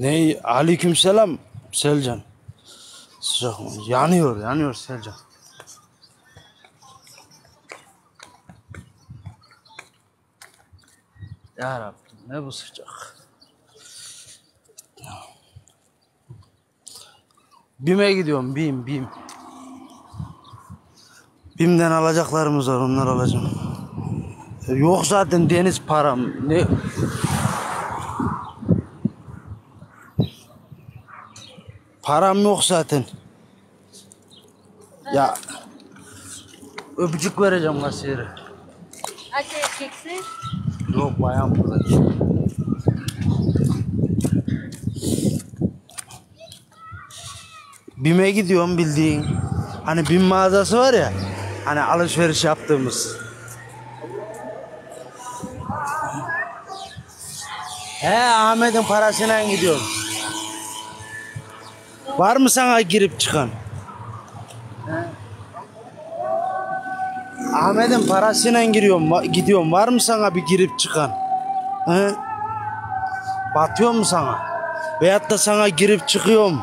Ne? Aleykümselam Selcan. Sıcak? Yanıyor, yanıyor Selcan. Ya Rabbim ne bu sıcak. Bim'e gidiyorum, Bim, Bim. Bim'den alacaklarımız var, onları alacağım. Yok zaten deniz param. Ne? Param yok zaten. Ya öpücük vereceğim kasiyere. Kaç erkeksin? Yok bayan burada. Bim'e gidiyorum bildiğin. Hani Bim mağazası var ya. Hani alışveriş yaptığımız. He Ahmet'in parasıyla gidiyorum. Var mı sana girip çıkan? Ahmet'in parasıyla giriyorum, gidiyorum. Var mı sana bir girip çıkan? He? Batıyor mu sana? Veyahut da sana girip çıkıyorum.